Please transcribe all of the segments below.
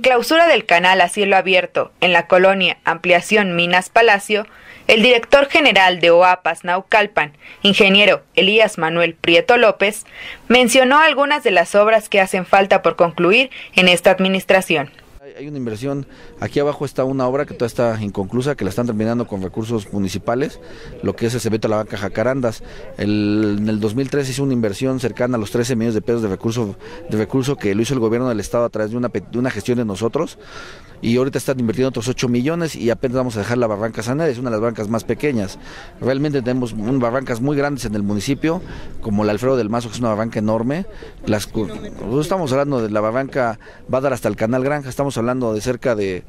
clausura del canal a cielo abierto en la colonia Ampliación Minas Palacio, el director general de OAPAS Naucalpan, ingeniero Elías Manuel Prieto López, mencionó algunas de las obras que hacen falta por concluir en esta administración. Hay una inversión, aquí abajo está una obra que todavía está inconclusa, que la están terminando con recursos municipales, lo que es el Cebeto La Banca Jacarandas. en el 2013 hizo una inversión cercana a los 13 millones de pesos de recurso, de recurso que lo hizo el gobierno del estado a través de una gestión de nosotros y ahorita están invirtiendo otros 8 millones y apenas vamos a dejar la Barranca Sanera, es una de las barrancas más pequeñas. Realmente tenemos barrancas muy grandes en el municipio, como la Alfredo del Mazo, que es una barranca enorme. Las, estamos hablando de la barranca, va a dar hasta el Canal Granja, estamos hablando de cerca de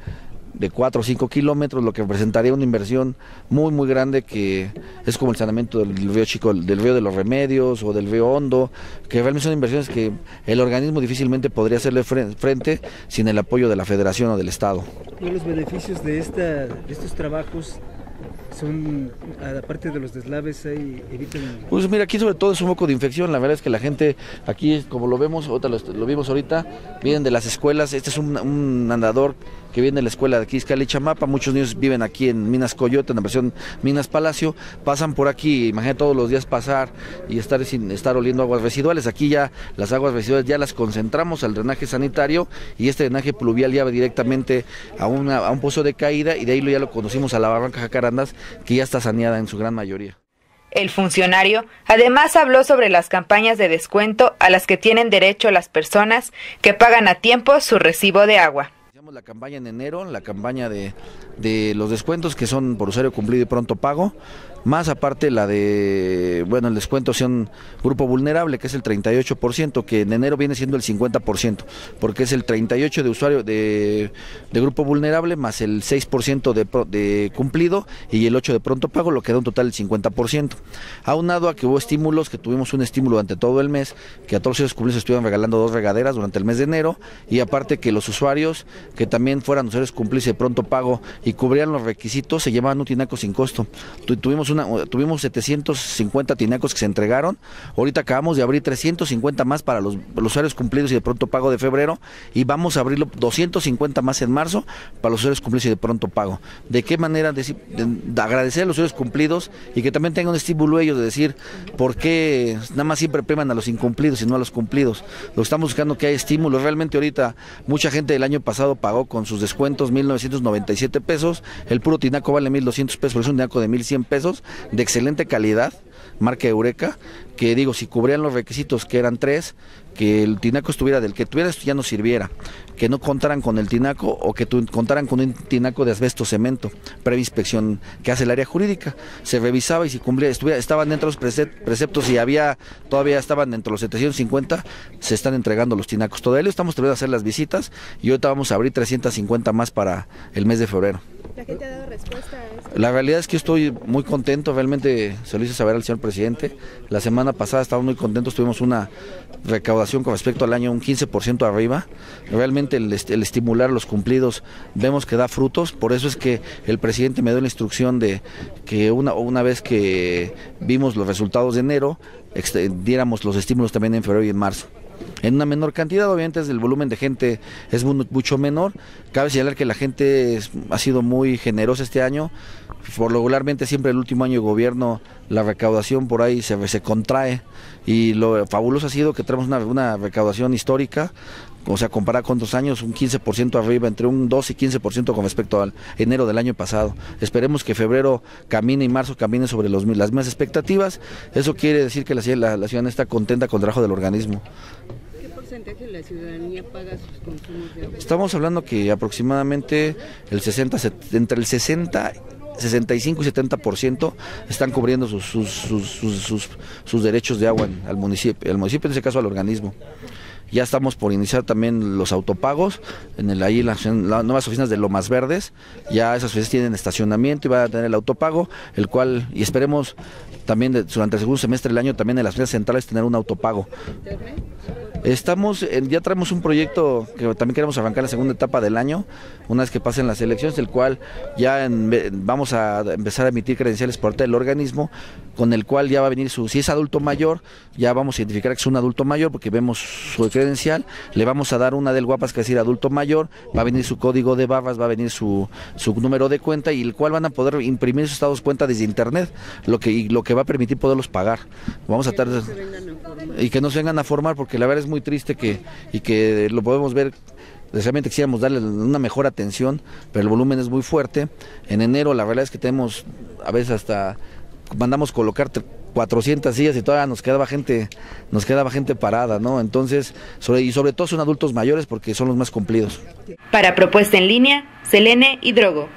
de 4 o 5 kilómetros, lo que representaría una inversión muy, muy grande que es como el saneamiento del río Chico, del río de los Remedios o del río Hondo, que realmente son inversiones que el organismo difícilmente podría hacerle frente sin el apoyo de la Federación o del Estado. ¿Y los beneficios de, esta, de estos trabajos son, aparte de los deslaves, hay, evitan... Pues mira, aquí sobre todo es un foco de infección, la verdad es que la gente, aquí como lo vemos, lo, lo vimos ahorita, vienen de las escuelas, este es un, andador que viene de la escuela de aquí, Iscali Chamapa, muchos niños viven aquí en Minas Coyote, en la versión Minas Palacio, pasan por aquí, imagínate todos los días pasar y estar sin estar oliendo aguas residuales, aquí ya las aguas residuales ya las concentramos al drenaje sanitario y este drenaje pluvial ya va directamente a, a un pozo de caída y de ahí ya lo conocimos a la barranca Jacarandas, que ya está saneada en su gran mayoría. El funcionario además habló sobre las campañas de descuento a las que tienen derecho las personas que pagan a tiempo su recibo de agua la campaña en enero, la campaña de, de, los descuentos que son por usuario cumplido y pronto pago más aparte la de, bueno, el descuento sea un grupo vulnerable, que es el 38%, que en enero viene siendo el 50%, porque es el 38% de usuario de, grupo vulnerable más el 6% de, de cumplido y el 8% de pronto pago, lo que da un total del 50%. Aunado a que hubo estímulos, que tuvimos un estímulo durante todo el mes, que a todos los cumplidos estuvieron regalando dos regaderas durante el mes de enero, y aparte que los usuarios que también fueran usuarios cumplidos de pronto pago y cubrían los requisitos, se llevaban un tinaco sin costo. tuvimos un tuvimos 750 tinacos que se entregaron. Ahorita acabamos de abrir 350 más para los, usuarios cumplidos y de pronto pago de febrero. Y vamos a abrirlo 250 más en marzo para los usuarios cumplidos y de pronto pago. ¿De qué manera? De, agradecer a los usuarios cumplidos y que también tengan un estímulo ellos de decir por qué nada más siempre priman a los incumplidos y no a los cumplidos. Lo estamos buscando que haya estímulos. Realmente ahorita mucha gente del año pasado pagó con sus descuentos 1.997 pesos. El puro tinaco vale 1.200 pesos, pero es un tinaco de 1.100 pesos de excelente calidad, marca Eureka, que digo, si cubrían los requisitos que eran tres, que el tinaco estuviera del que tuviera ya no sirviera, que no contaran con el tinaco o que contaran con un tinaco de asbesto cemento, previa inspección que hace el área jurídica. Se revisaba y si cumplía, estaban dentro de los preceptos y había, todavía estaban dentro de los 750, se están entregando los tinacos. Todavía estamos tratando de hacer las visitas y ahorita vamos a abrir 350 más para el mes de febrero. ¿La gente ha dado respuesta a? La realidad es que estoy muy contento, realmente se lo hice saber al señor presidente. La semana pasada estábamos muy contentos, tuvimos una recaudación con respecto al año un 15% arriba. Realmente el, estimular los cumplidos vemos que da frutos, por eso es que el presidente me dio la instrucción de que una, una vez que vimos los resultados de enero, diéramos los estímulos también en febrero y en marzo en una menor cantidad, obviamente el volumen de gente es mucho menor. Cabe señalar que la gente ha sido muy generosa este año. Por regularmente siempre el último año de gobierno la recaudación por ahí se, se contrae y lo fabuloso ha sido que tenemos una, una recaudación histórica o sea, comparar con dos años, un 15% arriba, entre un 12 y 15% con respecto al enero del año pasado. Esperemos que febrero camine y marzo camine sobre los, las mismas expectativas. Eso quiere decir que la, la, ciudadanía está contenta con el trabajo del organismo. ¿Qué porcentaje de la ciudadanía paga sus consumos de agua? Estamos hablando que aproximadamente el 60, entre el 60 65 y 70% están cubriendo sus, sus, sus, sus, derechos de agua al municipio, el municipio en ese caso al organismo. Ya estamos por iniciar también los autopagos en el ahí las, nuevas oficinas de Lomas Verdes. Ya esas oficinas tienen estacionamiento y van a tener el autopago, el cual y esperemos también durante el segundo semestre del año también en las oficinas centrales tener un autopago. Estamos, ya traemos un proyecto que también queremos arrancar la segunda etapa del año, una vez que pasen las elecciones, el cual ya vamos a empezar a emitir credenciales por parte del organismo, con el cual ya va a venir su, si es adulto mayor, ya vamos a identificar que es un adulto mayor porque vemos su, credencial, le vamos a dar una del guapas que es decir adulto mayor, va a venir su código de barras, va a venir su, su número de cuenta y el cual van a poder imprimir sus estados de cuenta desde internet, lo que, y lo que va a permitir poderlos pagar. Vamos a estar y que no se vengan a formar porque la verdad es muy triste que y que lo podemos ver Deseamente quisiéramos darle una mejor atención, pero el volumen es muy fuerte. En enero la verdad es que tenemos, a veces hasta mandamos colocar 400 sillas y todavía nos quedaba gente, nos quedaba gente parada, ¿no? Entonces, y sobre todo son adultos mayores porque son los más cumplidos. Para propuesta en línea, Selene y Drogo.